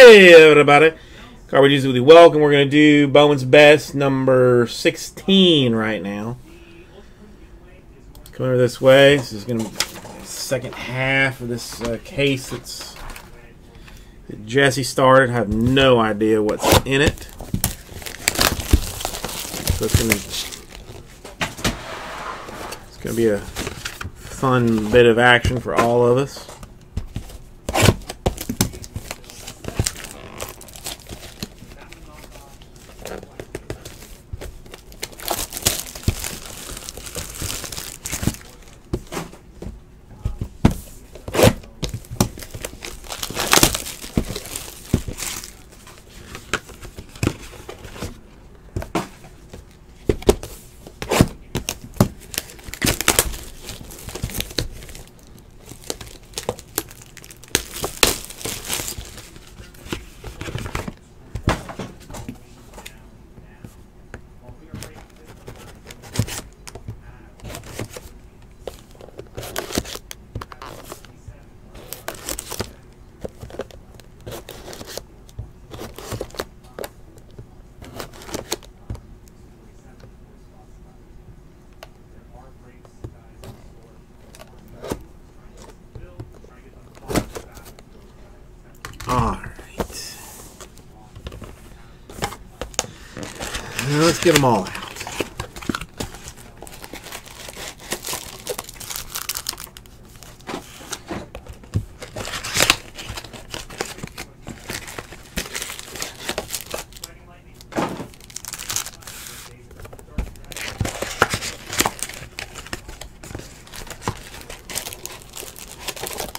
Hey, everybody. Cardboard Jesus with you. Welcome. We're going to do Bowman's Best number 16 right now. Come over this way. This is going to be the second half of this uh, case that's that Jesse started. I have no idea what's in it. So it's going to it's going to be a fun bit of action for all of us. Alright. Now let's get them all out.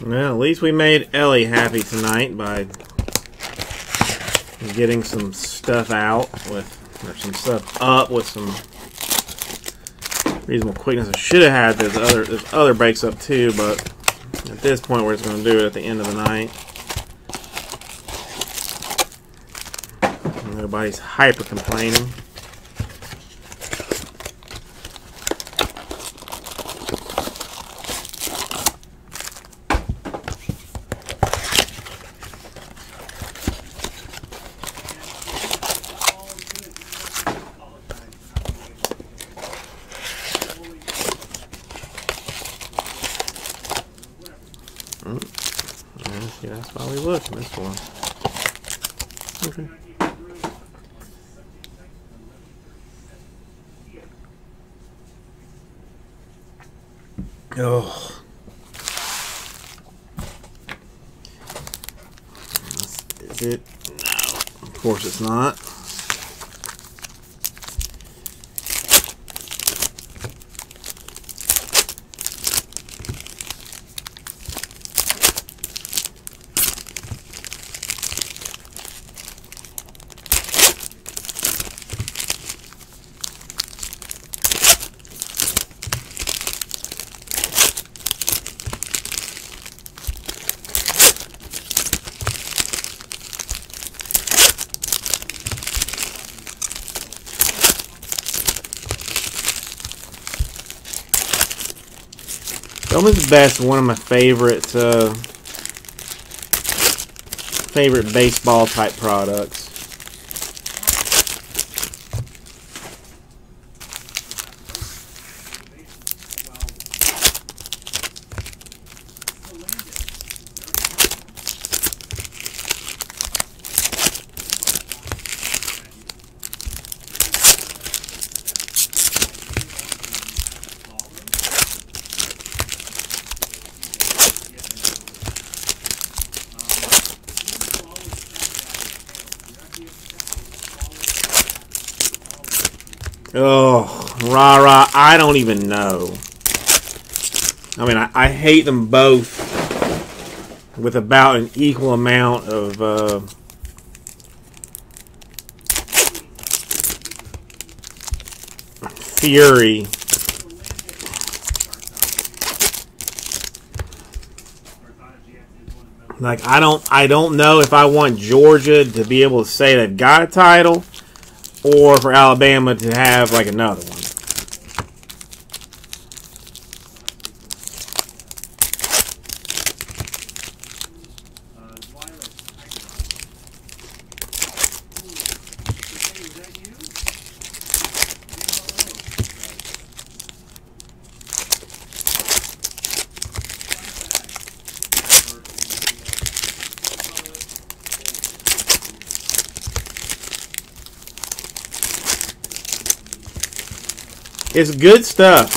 Well, at least we made Ellie happy tonight by getting some stuff out with, or some stuff up with some reasonable quickness. I should have had this other, there's other breaks up too, but at this point we're just going to do it at the end of the night. Nobody's hyper complaining. Yeah, see, that's why we look in this one. Okay. Oh. Is it? No. Of course it's not. Bowman's Best, one of my favorite uh, favorite baseball type products. Rah! I don't even know. I mean, I, I hate them both with about an equal amount of uh, fury. Like I don't, I don't know if I want Georgia to be able to say they've got a title or for Alabama to have like another one. It's good stuff.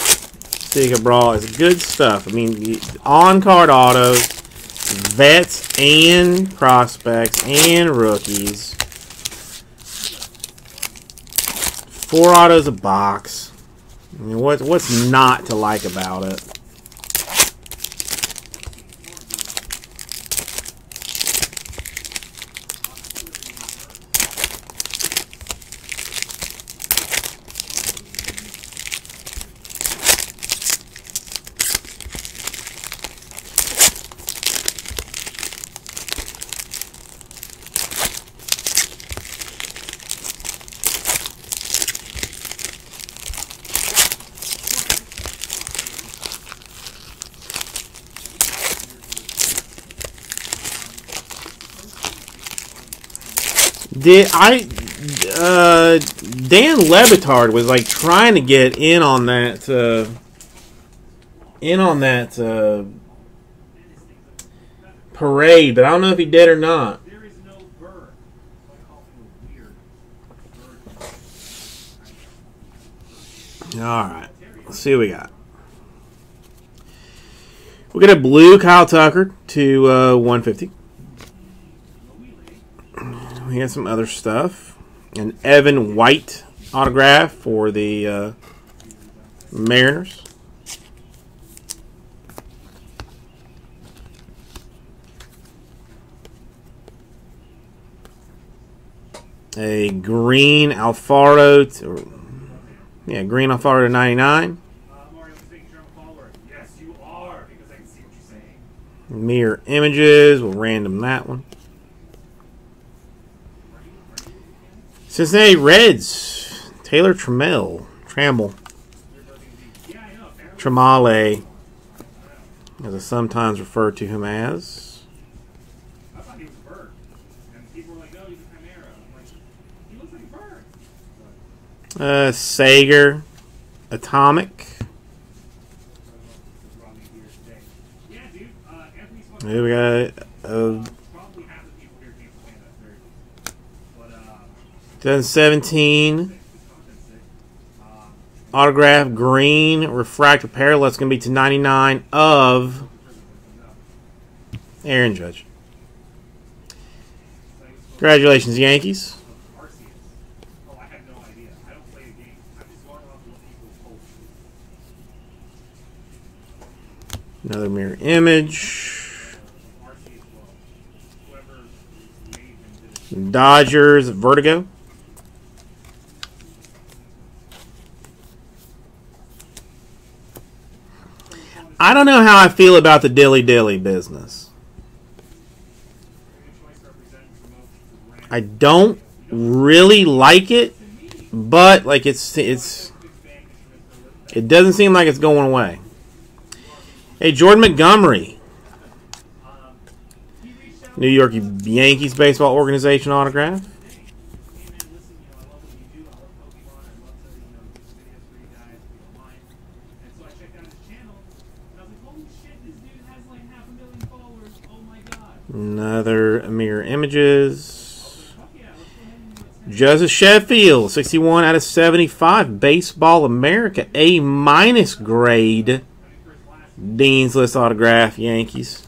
Sega Brawl is good stuff. I mean, on card autos, vets and prospects and rookies. Four autos a box. I mean, what, what's not to like about it? Did I? Uh, Dan Le Batard was like trying to get in on that. Uh, in on that uh, parade, but I don't know if he did or not. All right, let's see what we got. We got a blue Kyle Tucker to uh, 150 we got some other stuff. An Evan White autograph for the uh, Mariners. A green Alfaro, to, yeah, green Alfaro to 99. Mirror images, we'll random that one. Cincinnati Reds. Taylor Trammell. Trammell. Tremale. As I sometimes refer to him as. Uh, Sager. Atomic. Here we got uh, 2017 autograph green refractor parallel. It's going to be to 99 of Aaron Judge. Congratulations, Yankees. Another mirror image. Dodgers, Vertigo. I don't know how I feel about the dilly dilly business. I don't really like it, but like it's it's it doesn't seem like it's going away. Hey, Jordan Montgomery, New York Yankees baseball organization autograph. Another mirror images. Justus Sheffield, 61 out of 75. Baseball America, A minus grade. Dean's List autograph, Yankees.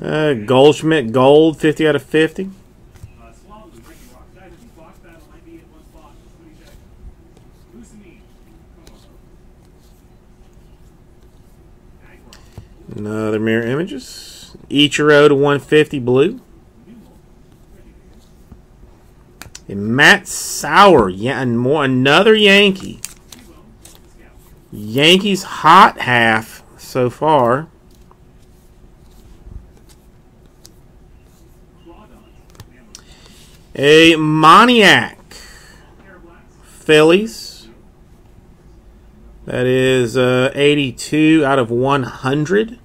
Uh, Goldschmidt Gold, 50 out of 50. Another mirror images. Ichiro to 150 blue. And Matt Sauer, yeah, and more another Yankee. Yankees hot half so far. A Moniak. Phillies. That is uh, 82 out of 100.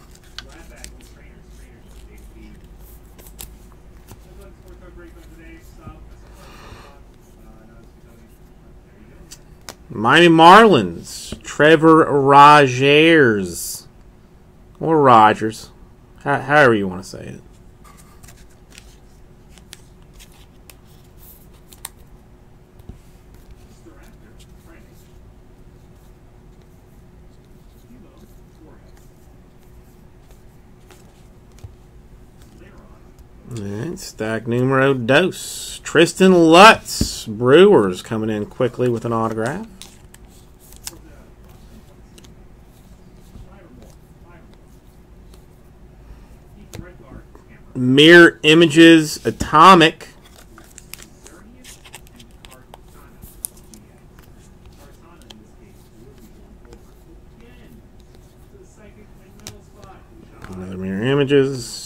Miami Marlins. Trevor Rogers. Or Rogers. however you want to say it. Stack numero dos. Tristen Lutz, Brewers, coming in quickly with an autograph. Mirror Images Atomic. Another Mirror Images.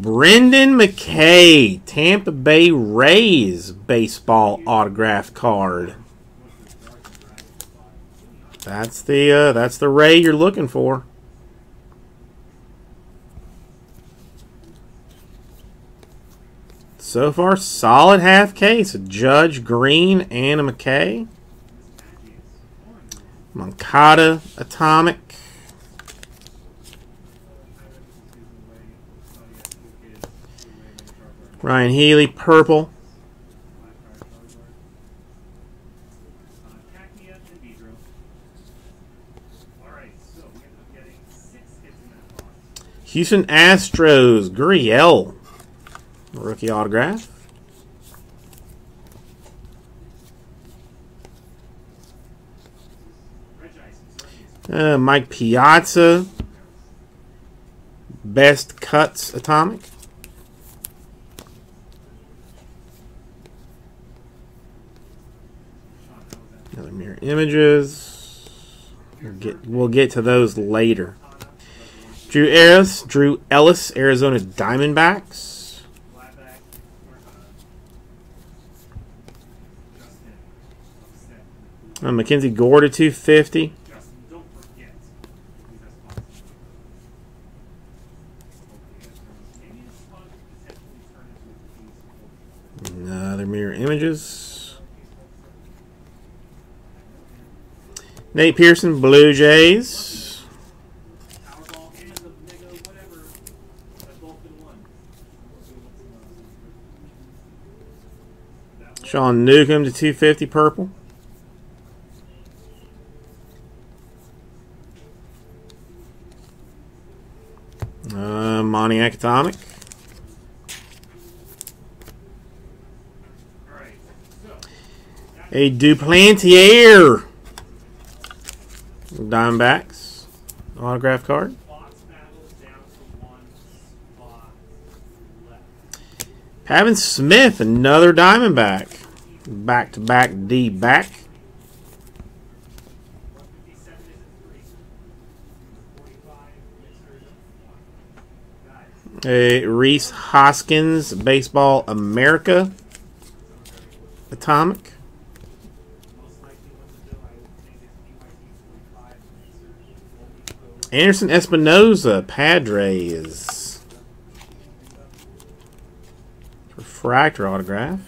Brendan McKay, Tampa Bay Rays baseball autograph card. That's the uh, that's the Ray you're looking for. So far, solid half case. Judge, Green, and a McKay. Moncada, Atomic. Ryan Healy, purple. Houston Astros, Gurriel, rookie autograph. Uh, Mike Piazza, best cuts atomic. Another mirror images. We'll get, we'll get to those later. Drew Ellis, Drew Ellis, Arizona Diamondbacks. Uh, Mackenzie Gore to 250. Another mirror images. Nate Pearson, Blue Jays. Sean Newcomb to 250 purple. Uh, Atomic. A Duplantier. Dimebacks autograph card. Pavin Smith, another Diamondback. Back to back D back. A Rhys Hoskins Baseball America Atomic. Anderson Espinoza, Padres. Refractor autograph.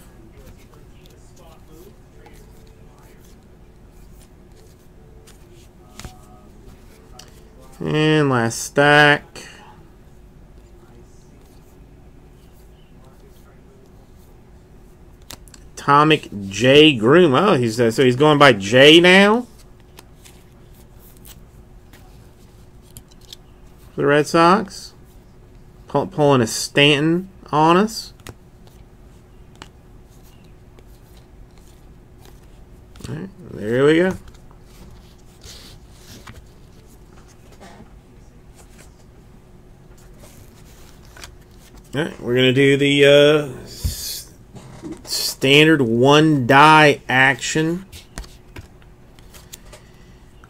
And last stack. Atomic Jay Groome. Oh, he's uh, so he's going by J now. For the Red Sox. Pull, pulling a Stanton on us. Right, there we go. Alright, we're going to do the uh, standard one die action.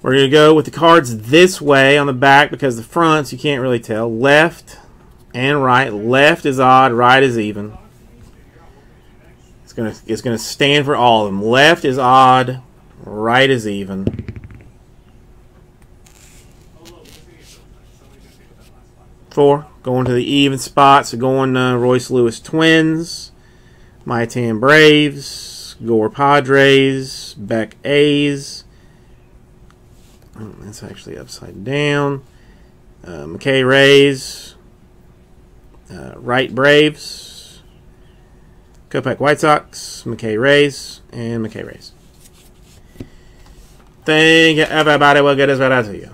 We're going to go with the cards this way on the back because the fronts you can't really tell. Left and right. Left is odd, right is even. It's going to it's going to stand for all of them. Left is odd, right is even. Four. Going to the even spots. So going uh, Royce Lewis Twins, Maitan Braves, Gore Padres, Beck A's. That's actually upside down. Uh, McKay Rays, uh, Wright Braves, Kopech White Sox, McKay Rays, and McKay Rays. Thank you, everybody. We'll get as out to you.